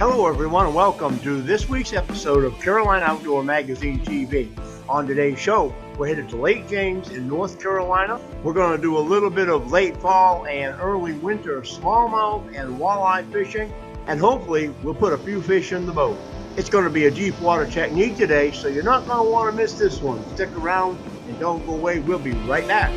Hello, everyone, and welcome to this week's episode of Carolina Outdoor Magazine TV. On today's show, we're headed to Lake James in North Carolina. We're going to do a little bit of late fall and early winter smallmouth and walleye fishing, and hopefully, we'll put a few fish in the boat. It's going to be a deep water technique today, so you're not going to want to miss this one. Stick around and don't go away. We'll be right back.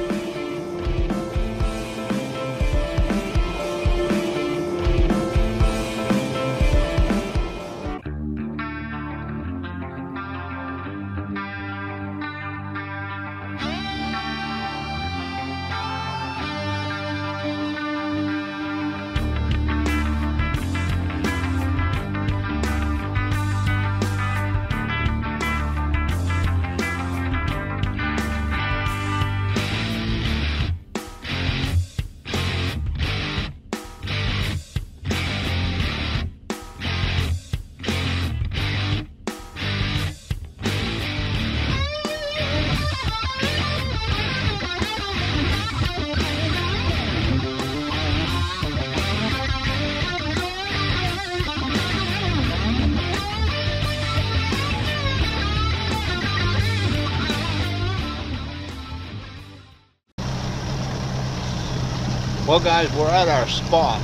Well, guys, we're at our spot,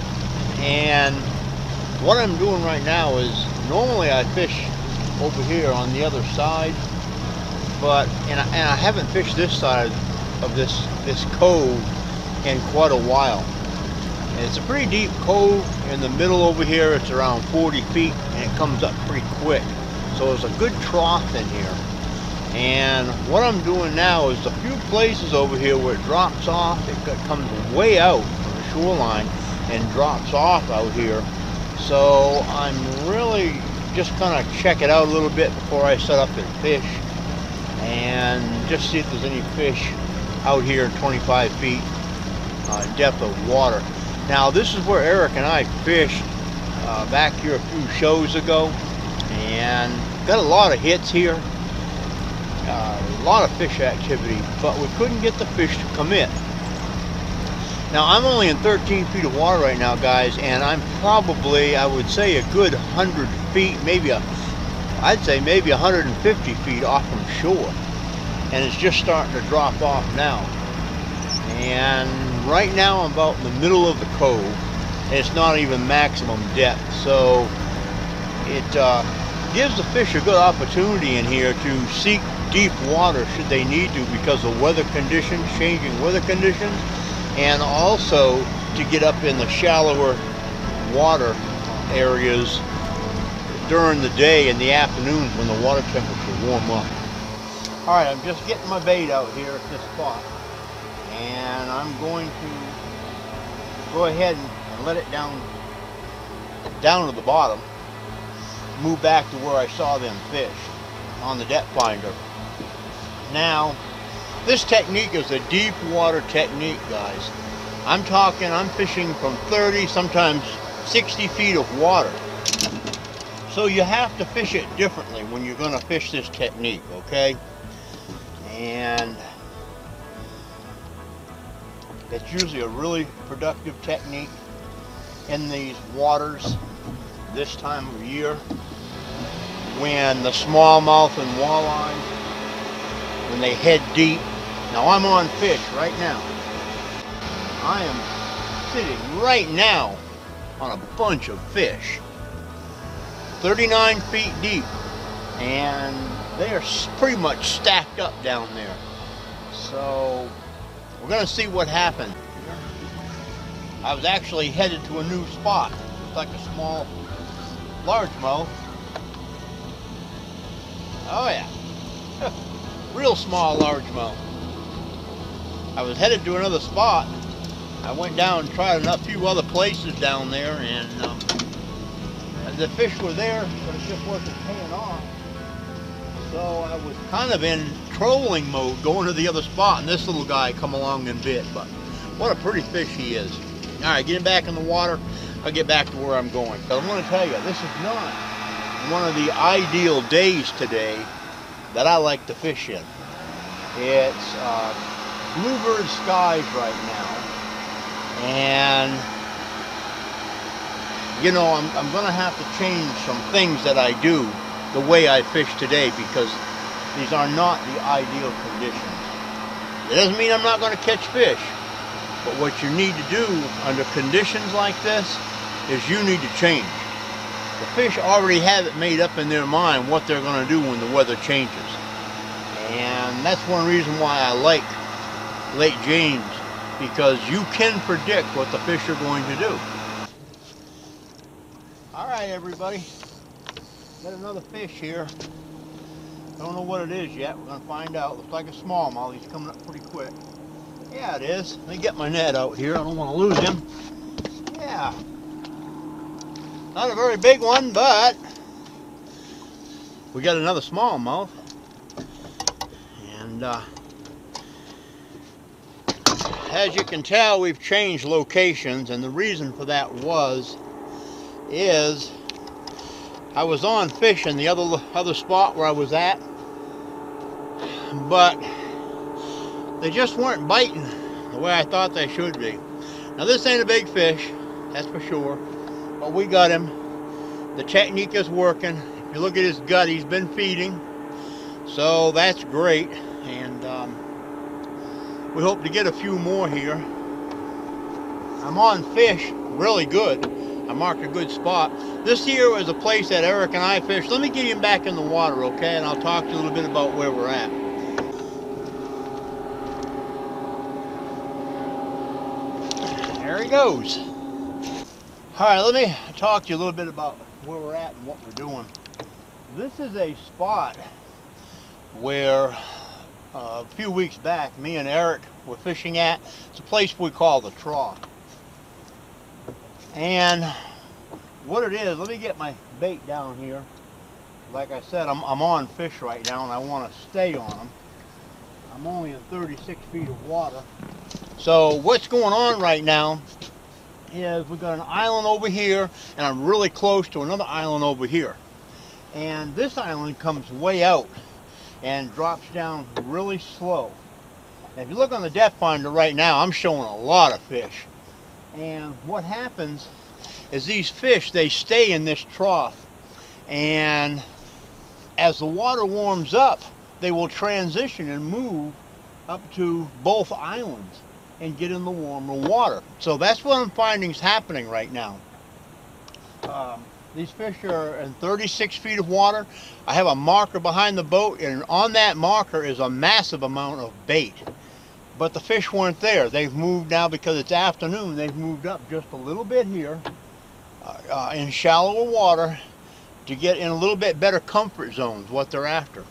and what I'm doing right now is normally I fish over here on the other side, but and I, and I haven't fished this side of this this cove in quite a while. And it's a pretty deep cove in the middle over here. It's around 40 feet, and it comes up pretty quick. So there's a good trough in here. And what I'm doing now is a few places over here where it drops off, it comes way out shoreline and drops off out here. So I'm really just gonna check it out a little bit before I set up and fish and just see if there's any fish out here 25 feet uh, depth of water. Now this is where Eric and I fished uh, back here a few shows ago and got a lot of hits here uh, a lot of fish activity, but we couldn't get the fish to come in. Now I'm only in 13 feet of water right now, guys, and I'm probably, I would say, a good 100 feet, maybe a, I'd say maybe 150 feet off from shore, and it's just starting to drop off now. And right now I'm about in the middle of the cove, and it's not even maximum depth, so it uh, gives the fish a good opportunity in here to seek deep water should they need to because of weather conditions, changing weather conditions, and also to get up in the shallower water areas during the day and the afternoons when the water temperature warm up. All right, I'm just getting my bait out here at this spot, and I'm going to go ahead and let it down down to the bottom, move back to where I saw them fish on the depth finder. Now, this technique is a deep water technique, guys. I'm talking, I'm fishing from 30, sometimes 60 feet of water. So you have to fish it differently when you're going to fish this technique, okay? And it's usually a really productive technique in these waters this time of year when the smallmouth and walleye when they head deep. Now I'm on fish right now. I am sitting right now on a bunch of fish. 39 feet deep. And they are pretty much stacked up down there. So we're to see what happens. I was actually headed to a new spot. It's like a small largemouth. Oh yeah. real small largemouth. I was headed to another spot. I went down and tried a few other places down there, and um, the fish were there, but it just wasn't paying off. So I was kind of in trolling mode, going to the other spot, and this little guy come along and bit. But what a pretty fish he is. All right, getting back in the water, I'll get back to where I'm going. But I want to tell you, this is not one of the ideal days today that I like to fish in. It's uh, bluebird skies right now, and you know, I'm, I'm going to have to change some things that I do the way I fish today because these are not the ideal conditions. It doesn't mean I'm not going to catch fish, but what you need to do under conditions like this is you need to change. The fish already have it made up in their mind what they're going to do when the weather changes. And that's one reason why I like Lake James because you can predict what the fish are going to do. All right, everybody. Got another fish here. Don't know what it is yet. We're going to find out. Looks like a smallmouth. He's coming up pretty quick. Yeah, it is. Let me get my net out here. I don't want to lose him. Yeah. Not a very big one, but we got another smallmouth. And uh, as you can tell, we've changed locations, and the reason for that was is I was on fishing the other other spot where I was at, but they just weren't biting the way I thought they should be. Now this ain't a big fish, that's for sure, but we got him. The technique is working. If you look at his gut, he's been feeding, so that's great, and um, we hope to get a few more here. I'm on fish really good. I marked a good spot. This here is a place that Eric and I fished. Let me get him back in the water, okay? And I'll talk to you a little bit about where we're at. There he goes. All right, let me talk to you a little bit about where we're at and what we're doing. This is a spot where uh, a few weeks back, me and Eric were fishing at. It's a place we call the Trough. And what it is, let me get my bait down here. Like I said, I'm, I'm on fish right now and I want to stay on them. I'm only in 36 feet of water. So what's going on right now is we've got an island over here and I'm really close to another island over here. And this island comes way out and drops down really slow. If you look on the depth finder right now, I'm showing a lot of fish. And what happens is these fish, they stay in this trough. And as the water warms up, they will transition and move up to both islands and get in the warmer water. So that's what I'm finding is happening right now. Um, these fish are in 36 feet of water. I have a marker behind the boat and on that marker is a massive amount of bait but the fish weren't there. They've moved now because it's afternoon. They've moved up just a little bit here uh, uh, in shallower water to get in a little bit better comfort zones, what they're after.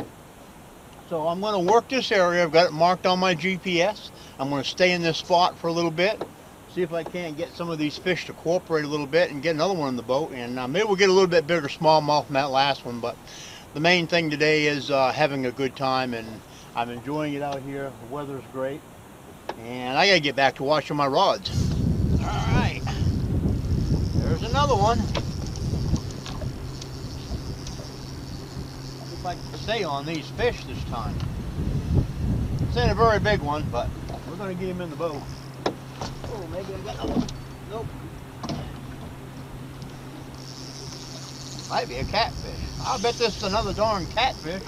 So I'm going to work this area. I've got it marked on my GPS. I'm going to stay in this spot for a little bit, see if I can't get some of these fish to cooperate a little bit and get another one in the boat. And uh, maybe we'll get a little bit bigger smallmouth than that last one. But the main thing today is uh, having a good time and I'm enjoying it out here. The weather's great. And I gotta get back to washing my rods. All right, there's another one. If I can stay on these fish this time. It's ain't a very big one, but we're gonna get him in the boat. Oh, maybe I got one. Nope. Might be a catfish. I bet this is another darn catfish.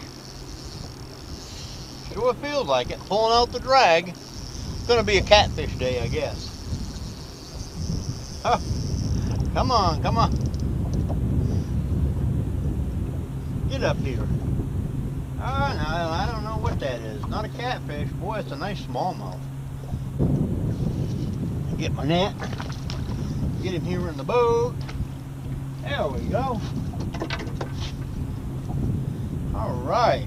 Sure feels like it, pulling out the drag It's to be a catfish day, I guess. Huh. Come on, come on. Get up here. Oh, no, I don't know what that is. Not a catfish. Boy, it's a nice smallmouth. Get my net. Get him here in the boat. There we go. All right.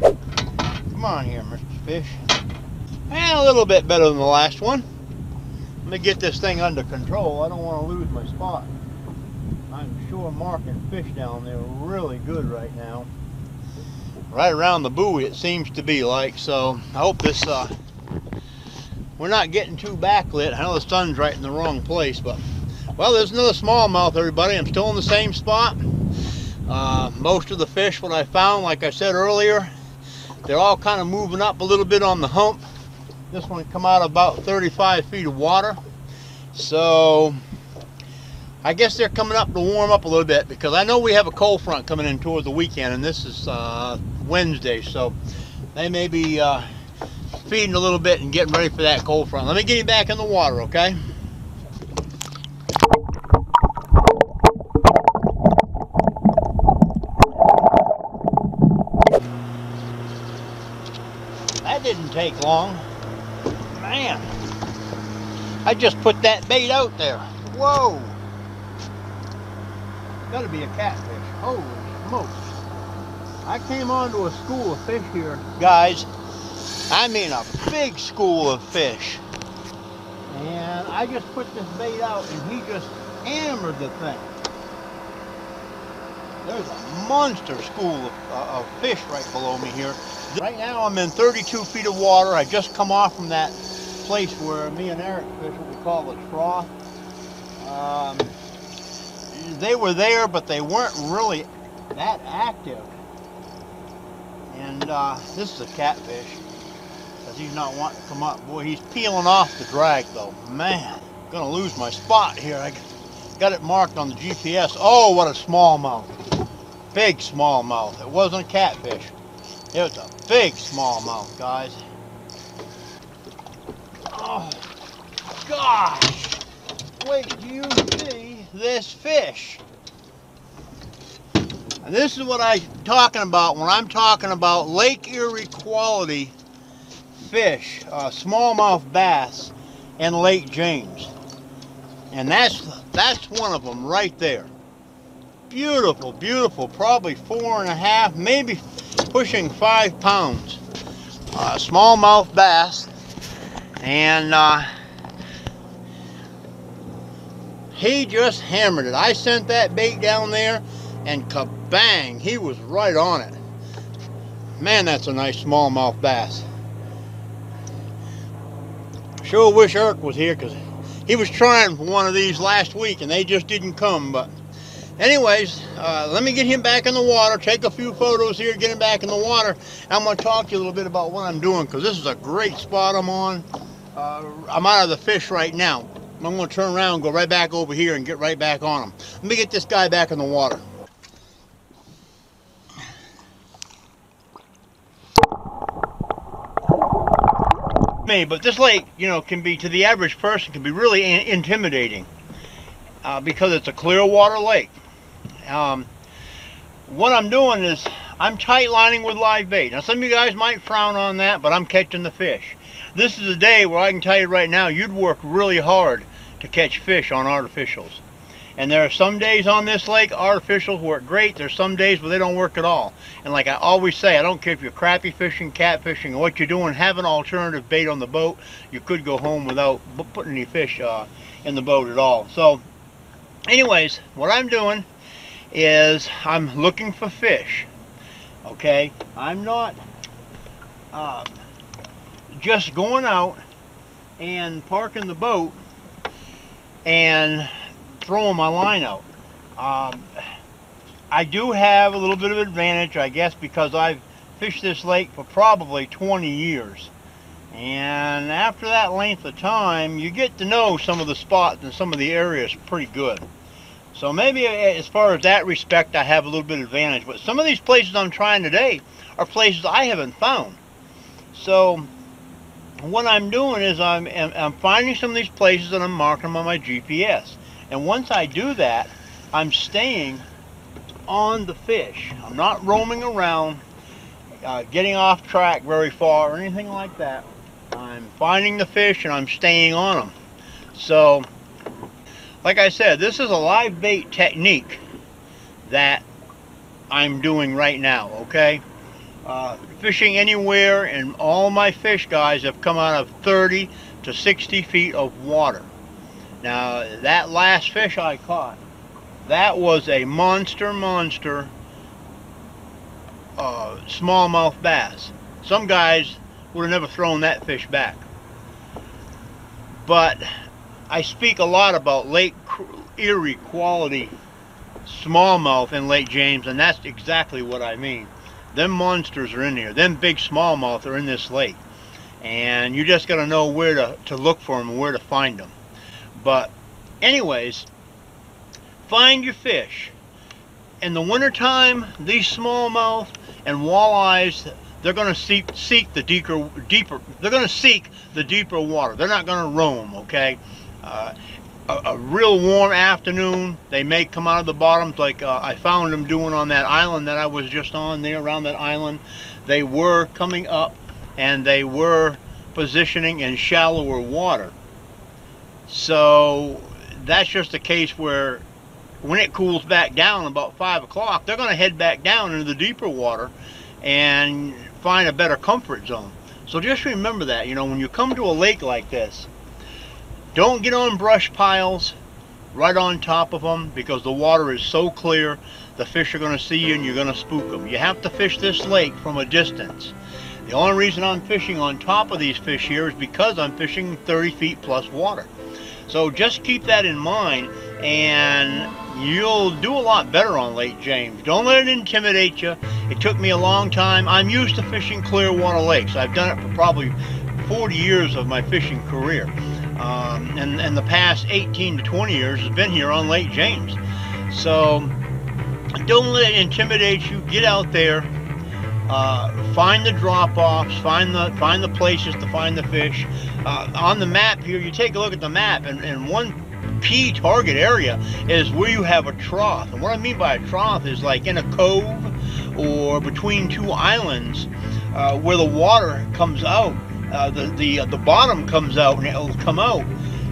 Come on here, Mr. Fish. And a little bit better than the last one. Let me get this thing under control. I don't want to lose my spot. I'm sure marking fish down there really good right now. Right around the buoy it seems to be like, so I hope this, uh, we're not getting too backlit. I know the sun's right in the wrong place, but, well, there's another smallmouth, everybody. I'm still in the same spot. Uh, most of the fish, what I found, like I said earlier, they're all kind of moving up a little bit on the hump. This one come out about 35 feet of water. So I guess they're coming up to warm up a little bit because I know we have a cold front coming in toward the weekend and this is uh, Wednesday so they may be uh, feeding a little bit and getting ready for that cold front. Let me get you back in the water, okay? That didn't take long. Man, I just put that bait out there. Whoa! Gotta be a catfish. Holy smokes. I came onto a school of fish here, guys. I mean a big school of fish. And I just put this bait out and he just hammered the thing. There's a monster school of, uh, of fish right below me here. Right now I'm in 32 feet of water. I just come off from that place where me and Eric fish what we call the trough. Um, they were there, but they weren't really that active. And uh, this is a catfish, because he's not wanting to come up. Boy, he's peeling off the drag, though. Man, gonna lose my spot here. I got it marked on the GPS. Oh, what a smallmouth. Big smallmouth. It wasn't a catfish. It was a big smallmouth, guys. Oh, gosh. Wait, do you see this fish? And this is what I'm talking about when I'm talking about Lake Erie quality fish, uh, smallmouth bass in Lake James. And that's that's one of them right there. Beautiful, beautiful, probably four and a half, maybe pushing five pounds. Uh, smallmouth bass. And uh, he just hammered it. I sent that bait down there and kabang, he was right on it. Man, that's a nice smallmouth bass. Sure wish Eric was here because he was trying for one of these last week and they just didn't come. But anyways, uh, let me get him back in the water, take a few photos here, get him back in the water. I'm going to talk to you a little bit about what I'm doing because this is a great spot I'm on. Uh, I'm out of the fish right now. I'm going to turn around, go right back over here and get right back on him. Let me get this guy back in the water. Me, but this lake, you know, can be to the average person can be really in intimidating uh, because it's a clear water lake. Um, what I'm doing is I'm tight lining with live bait. Now some of you guys might frown on that, but I'm catching the fish. This is a day where I can tell you right now, you'd work really hard to catch fish on artificials. And there are some days on this lake, artificials work great. There's some days where they don't work at all. And like I always say, I don't care if you're crappie fishing, catfishing, or what you're doing, have an alternative bait on the boat. You could go home without putting any fish uh, in the boat at all. So anyways, what I'm doing is I'm looking for fish. Okay, I'm not uh, just going out and parking the boat and throwing my line out. Um, I do have a little bit of advantage, I guess, because I've fished this lake for probably 20 years. And after that length of time, you get to know some of the spots and some of the areas pretty good. So maybe as far as that respect, I have a little bit of advantage. But some of these places I'm trying today are places I haven't found. So what I'm doing is I'm, I'm finding some of these places and I'm marking them on my GPS. And once I do that, I'm staying on the fish. I'm not roaming around, uh, getting off track very far or anything like that. I'm finding the fish and I'm staying on them. So, like I said, this is a live bait technique that I'm doing right now, okay? Uh, fishing anywhere and all my fish guys have come out of 30 to 60 feet of water. Now that last fish I caught, that was a monster monster uh, smallmouth bass. Some guys would have never thrown that fish back. But I speak a lot about Lake Erie quality smallmouth in Lake James and that's exactly what I mean them monsters are in here. Them big smallmouth are in this lake. And you just got to know where to, to look for them and where to find them. But anyways, find your fish. In the wintertime, these smallmouth and walleyes, they're going to seek seek the deeper deeper. They're going to seek the deeper water. They're not going to roam. Okay. Uh, a, a, real warm afternoon, they may come out of the bottoms like uh, I found them doing on that island that I was just on there around that island. They were coming up and they were positioning in shallower water. So that's just a case where when it cools back down about 5 o'clock, they're going to head back down into the deeper water and find a better comfort zone. So just remember that, you know, when you come to a lake like this, don't get on brush piles right on top of them because the water is so clear the fish are going to see you and you're going to spook them. You have to fish this lake from a distance. The only reason I'm fishing on top of these fish here is because I'm fishing 30 feet plus water. So just keep that in mind and you'll do a lot better on Lake James. Don't let it intimidate you. It took me a long time. I'm used to fishing clear water lakes. I've done it for probably 40 years of my fishing career. Um, and, the past 18 to 20 years has been here on Lake James. So don't let it intimidate you. Get out there. Uh, find the drop-offs. Find the find the places to find the fish. Uh, on the map here, you take a look at the map, and, and one key target area is where you have a trough. And what I mean by a trough is like in a cove or between two islands uh, where the water comes out. Uh, the the uh, the bottom comes out and it'll come out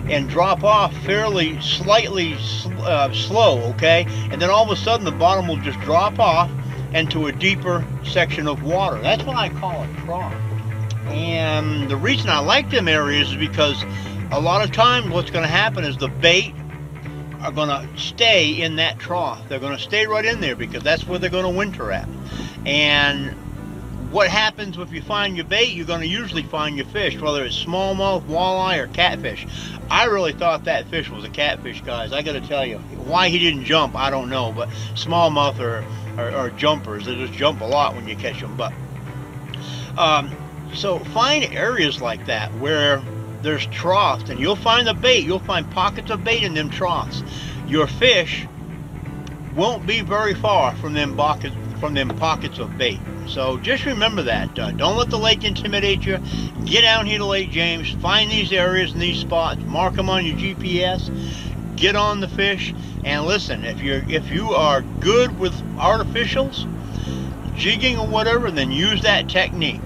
and drop off fairly slightly uh, slow, okay? And then all of a sudden the bottom will just drop off into a deeper section of water. That's what I call a trough. And the reason I like them areas is because a lot of times what's going to happen is the bait are going to stay in that trough. They're going to stay right in there because that's where they're going to winter at. And what happens if you find your bait, you're going to usually find your fish, whether it's smallmouth, walleye, or catfish. I really thought that fish was a catfish, guys. I got to tell you. Why he didn't jump, I don't know. But smallmouth are, are, are jumpers. They just jump a lot when you catch them. But um, So find areas like that where there's troughs and you'll find the bait you'll find pockets of bait in them troughs your fish won't be very far from them pockets from them pockets of bait. So just remember that uh, don't let the lake intimidate you. Get down here to lake james find these areas and these spots mark them on your gps get on the fish and listen if you're if you are good with artificials jigging or whatever then use that technique